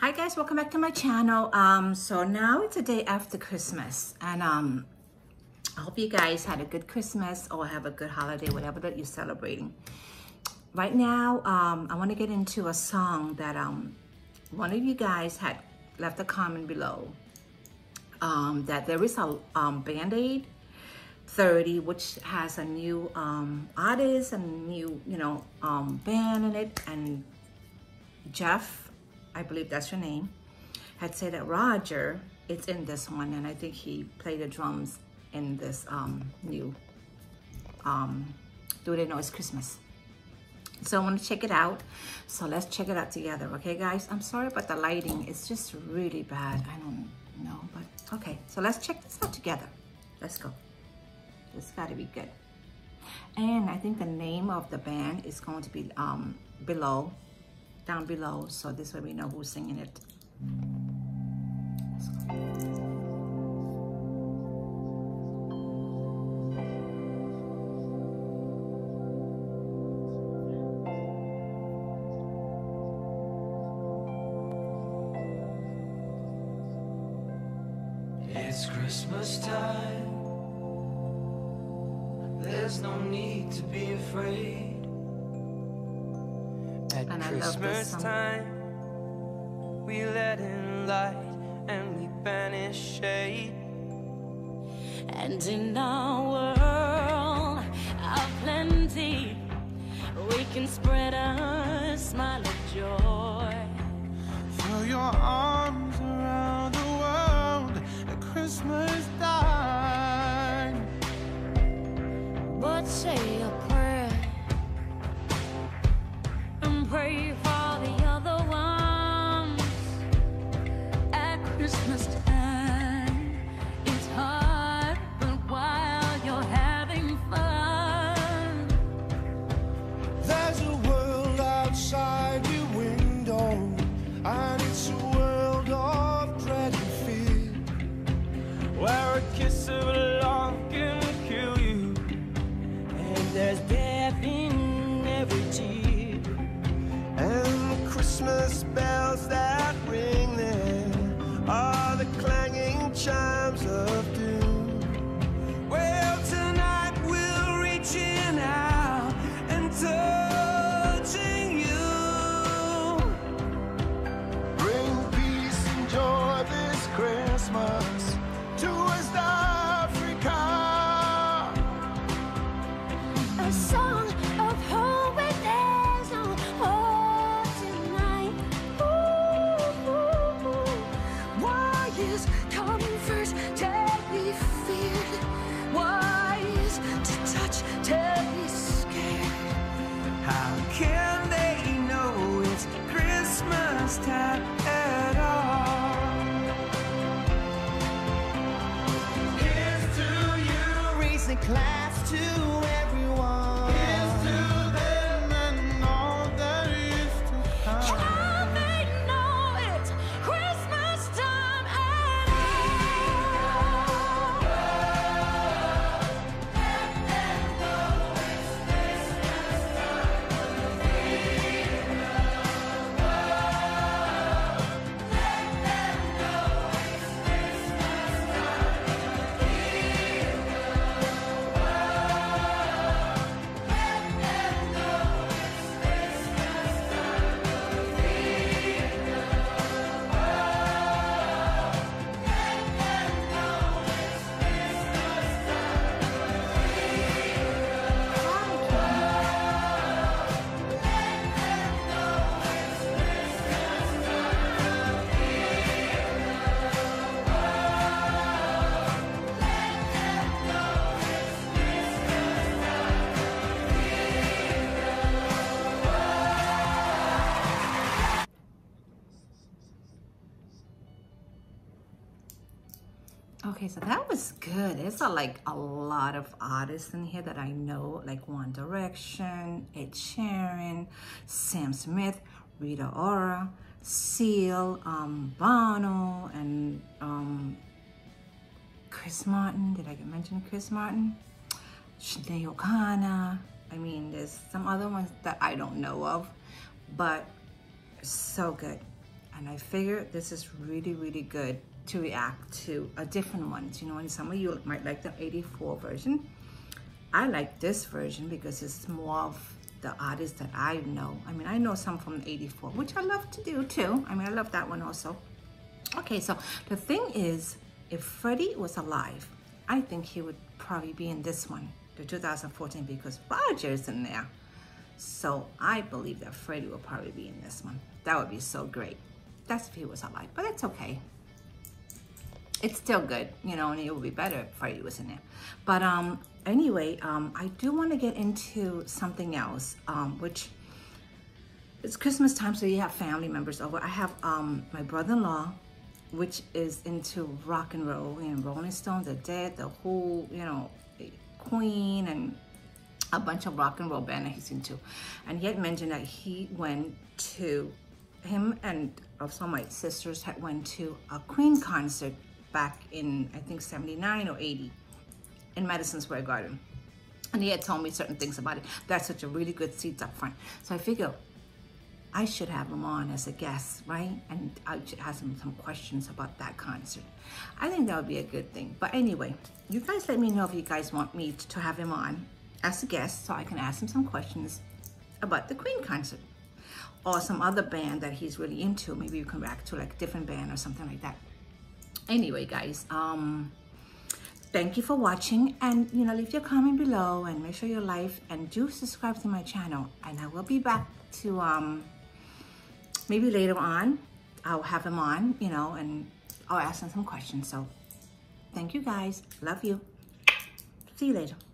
Hi guys, welcome back to my channel. Um, so now it's a day after Christmas and um, I hope you guys had a good Christmas or have a good holiday, whatever that you're celebrating. Right now, um, I want to get into a song that um, one of you guys had left a comment below. Um, that there is a um, Band-Aid 30, which has a new um, artist and new, you know, um, band in it. And Jeff I believe that's your name, had said that Roger is in this one, and I think he played the drums in this um, new um, Do They Know It's Christmas. So I want to check it out. So let's check it out together, okay, guys? I'm sorry about the lighting. It's just really bad. I don't know, but okay. So let's check this out together. Let's go. It's got to be good. And I think the name of the band is going to be um, below down below so this way we know who's singing it. It's Christmas time. There's no need to be afraid. At And I love this Christmas time, we let in light and we banish shade. And in our world of plenty, we can spread a chimes of doom. Well, tonight we're reaching out and touching you. Bring peace and joy this Christmas to West Africa. A song of hope when there's no oh, hope tonight. Why is Christmas time Okay, so that was good. There's a, like a lot of artists in here that I know, like One Direction, Ed Sheeran, Sam Smith, Rita Ora, Seal, um, Bono, and um, Chris Martin. Did I mention Chris Martin? Sinead O'Connor. I mean, there's some other ones that I don't know of, but so good. And I figure this is really, really good to react to a different ones. You know, and some of you might like the 84 version. I like this version because it's more of the artists that I know. I mean, I know some from 84, which I love to do too. I mean, I love that one also. Okay, so the thing is, if Freddie was alive, I think he would probably be in this one, the 2014, because Roger's in there. So I believe that Freddie will probably be in this one. That would be so great. That's if he was alive, but it's okay. It's still good, you know, and it will be better for you, isn't it? But um, anyway, um, I do want to get into something else, um, which it's Christmas time, so you have family members over. I have um, my brother-in-law, which is into rock and roll and Rolling Stones, The Dead, the whole, you know, Queen and a bunch of rock and roll band that he's into. And he had mentioned that he went to, him and also my sisters had went to a Queen concert back in, I think 79 or 80 in Madison Square Garden. And he had told me certain things about it. That's such a really good seats up front. So I figure I should have him on as a guest, right? And I should ask him some questions about that concert. I think that would be a good thing. But anyway, you guys let me know if you guys want me to have him on as a guest so I can ask him some questions about the Queen concert or some other band that he's really into. Maybe you come back to like a different band or something like that. Anyway, guys, um, thank you for watching and you know leave your comment below and make sure you like and do subscribe to my channel. And I will be back to um maybe later on I'll have him on you know and I'll ask him some questions. So thank you guys. Love you. See you later